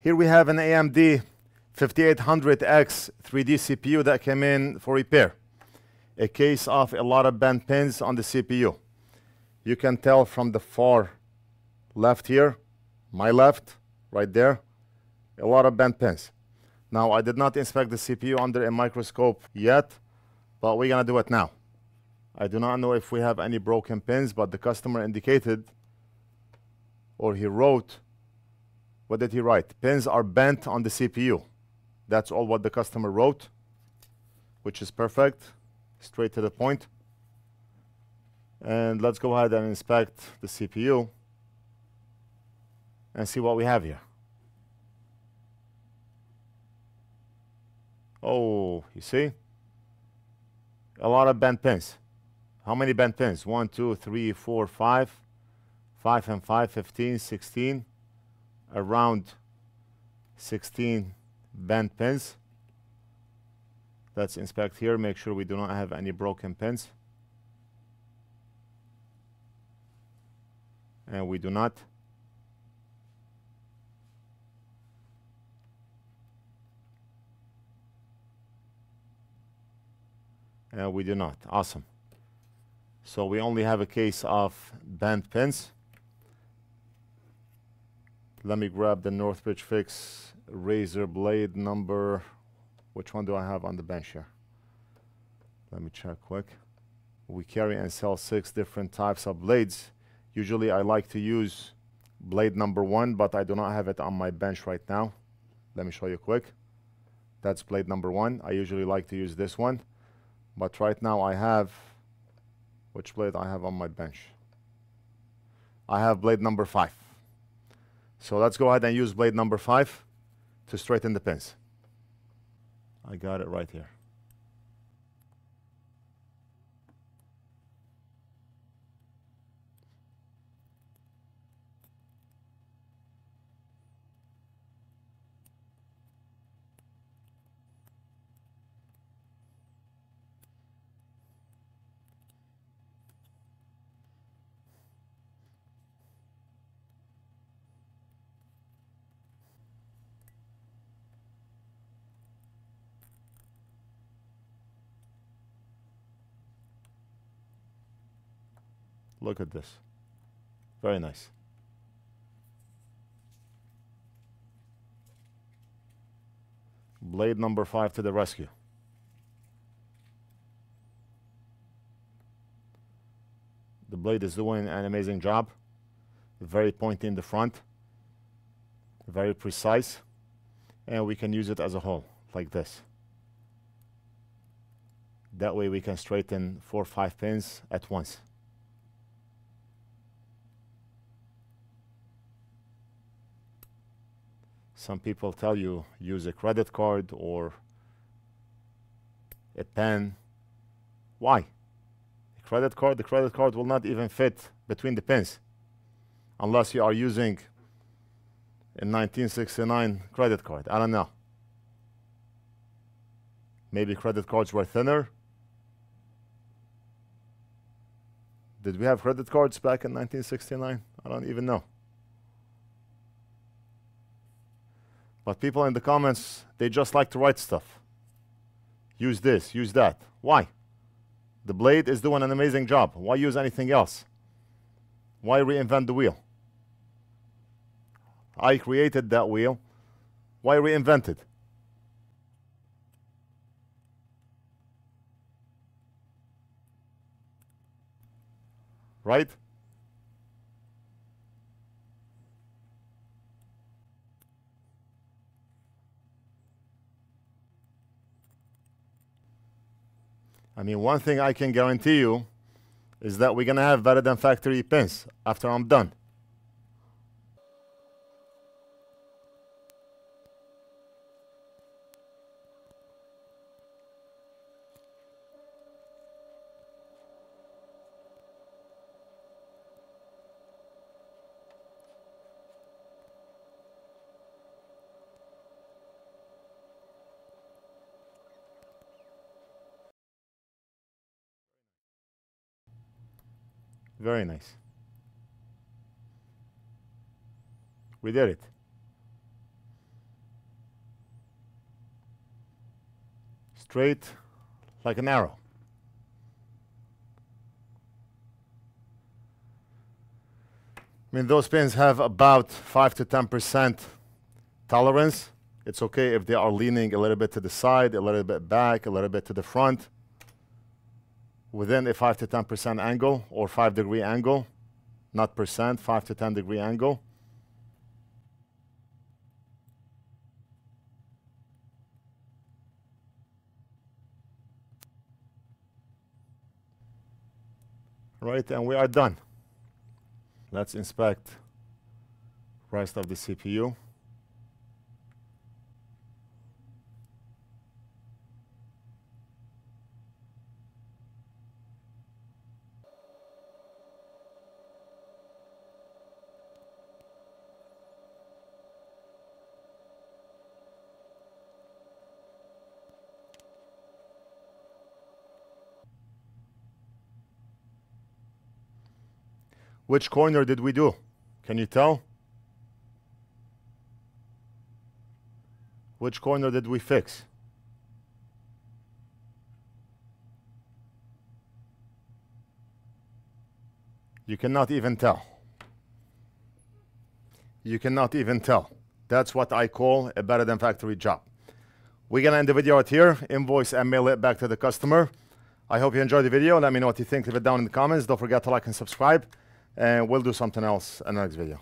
Here we have an AMD 5800X 3D CPU that came in for repair. A case of a lot of bent pins on the CPU. You can tell from the far left here, my left, right there, a lot of bent pins. Now, I did not inspect the CPU under a microscope yet, but we're gonna do it now. I do not know if we have any broken pins, but the customer indicated, or he wrote, what did he write? Pins are bent on the CPU. That's all what the customer wrote, which is perfect, straight to the point. And let's go ahead and inspect the CPU and see what we have here. Oh, you see? A lot of bent pins. How many bent pins? 1, 2, 3, 4, 5. 5 and 5, 15, 16. Around 16 bent pins. Let's inspect here, make sure we do not have any broken pins. And we do not. And we do not. Awesome. So we only have a case of bent pins. Let me grab the NorthridgeFix razor blade number. Which one do I have on the bench here? Let me check quick. We carry and sell six different types of blades. Usually I like to use blade number one, but I do not have it on my bench right now. Let me show you quick. That's blade number one. I usually like to use this one, but right now I have, which blade I have on my bench? I have blade number five. So let's go ahead and use blade number five to straighten the pins. I got it right here. Look at this. Very nice. Blade number five to the rescue. The blade is doing an amazing job. Very pointy in the front. Very precise. And we can use it as a whole, like this. That way we can straighten four or five pins at once. Some people tell you use a credit card or a pen. Why? A credit card, the credit card will not even fit between the pins unless you are using a 1969 credit card. I don't know. Maybe credit cards were thinner. Did we have credit cards back in 1969? I don't even know. But people in the comments, they just like to write stuff. Use this, use that. Why? The blade is doing an amazing job. Why use anything else? Why reinvent the wheel? I created that wheel. Why reinvent it? Right? I mean, one thing I can guarantee you is that we're going to have better than factory pins after I'm done. Very nice. We did it. Straight like an arrow. I mean, those pins have about 5 to 10% tolerance. It's okay if they are leaning a little bit to the side, a little bit back, a little bit to the front within a 5 to 10% angle or 5 degree angle, not percent, 5 to 10 degree angle. Right, and we are done. Let's inspect rest of the CPU. Which corner did we do? Can you tell? Which corner did we fix? You cannot even tell. You cannot even tell. That's what I call a better than factory job. We're going to end the video out here, invoice and mail it back to the customer. I hope you enjoyed the video. Let me know what you think. Leave it down in the comments. Don't forget to like and subscribe and we'll do something else in the next video.